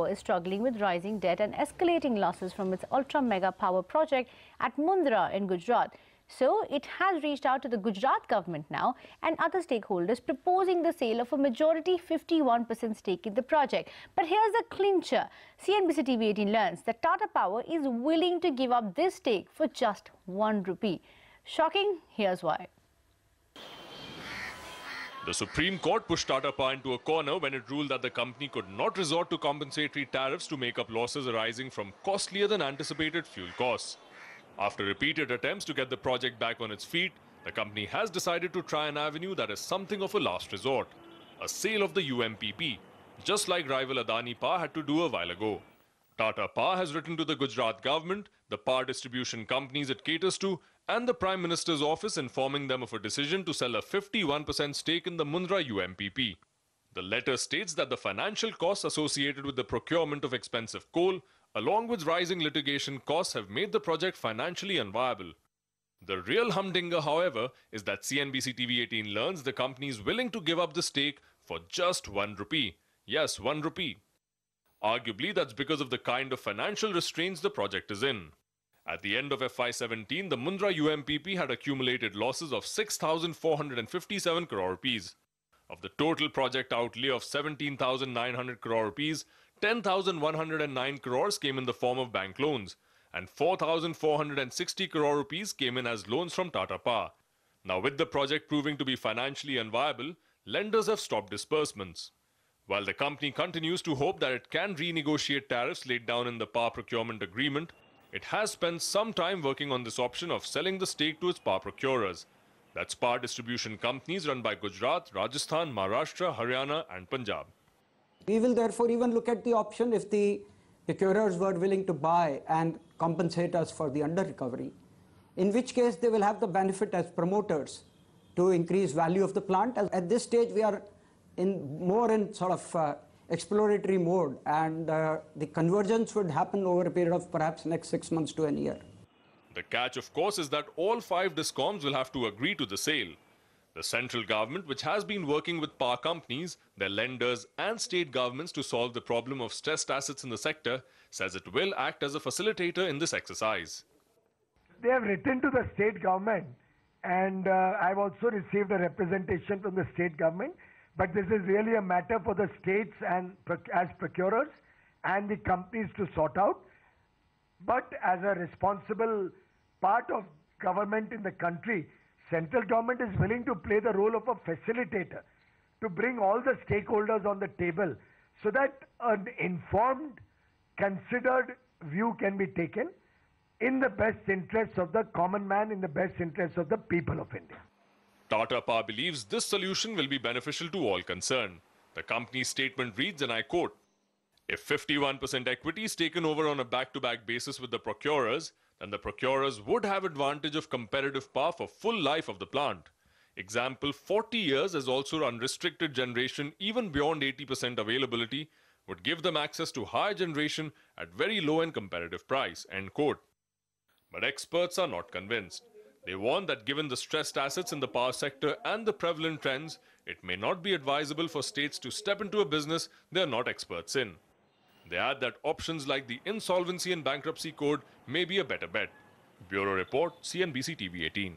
is struggling with rising debt and escalating losses from its ultra mega power project at Mundra in Gujarat. So it has reached out to the Gujarat government now and other stakeholders proposing the sale of a majority 51% stake in the project. But here's the clincher. CNBC TV 18 learns that Tata Power is willing to give up this stake for just 1 rupee. Shocking? Here's why. The Supreme Court pushed Tata Power into a corner when it ruled that the company could not resort to compensatory tariffs to make up losses arising from costlier than anticipated fuel costs. After repeated attempts to get the project back on its feet, the company has decided to try an avenue that is something of a last resort, a sale of the UMPP, just like rival Adani Power had to do a while ago. Tata Power has written to the Gujarat government, the power distribution companies it caters to, and the Prime Minister's office informing them of a decision to sell a 51% stake in the Mundra UMPP. The letter states that the financial costs associated with the procurement of expensive coal, along with rising litigation costs, have made the project financially unviable. The real humdinger, however, is that CNBC TV 18 learns the company is willing to give up the stake for just 1 rupee. Yes, 1 rupee. Arguably, that's because of the kind of financial restraints the project is in. At the end of FY17, the Mundra UMPP had accumulated losses of 6,457 crore rupees. Of the total project outlay of 17,900 crore rupees, 10,109 crores came in the form of bank loans, and 4,460 crore rupees came in as loans from Tata Power. Now, with the project proving to be financially unviable, lenders have stopped disbursements. While the company continues to hope that it can renegotiate tariffs laid down in the power procurement agreement, it has spent some time working on this option of selling the stake to its power procurers. That's power distribution companies run by Gujarat, Rajasthan, Maharashtra, Haryana, and Punjab. We will therefore even look at the option if the procurers were willing to buy and compensate us for the under recovery, in which case they will have the benefit as promoters to increase value of the plant. At this stage, we are in more in sort of uh, exploratory mode and uh, the convergence would happen over a period of perhaps next six months to a year. The catch, of course, is that all five discoms will have to agree to the sale. The central government, which has been working with power companies, their lenders, and state governments to solve the problem of stressed assets in the sector, says it will act as a facilitator in this exercise. They have written to the state government, and uh, I've also received a representation from the state government but this is really a matter for the states and as procurers and the companies to sort out. But as a responsible part of government in the country, central government is willing to play the role of a facilitator to bring all the stakeholders on the table so that an informed, considered view can be taken in the best interests of the common man, in the best interests of the people of India. Tata Power believes this solution will be beneficial to all concerned. The company's statement reads, and I quote, if 51% equity is taken over on a back-to-back basis with the procurers, then the procurers would have advantage of competitive power for full life of the plant. Example, 40 years as also unrestricted generation even beyond 80% availability would give them access to high generation at very low and competitive price, end quote. But experts are not convinced. They warn that given the stressed assets in the power sector and the prevalent trends, it may not be advisable for states to step into a business they are not experts in. They add that options like the Insolvency and Bankruptcy Code may be a better bet. Bureau Report, CNBC TV 18.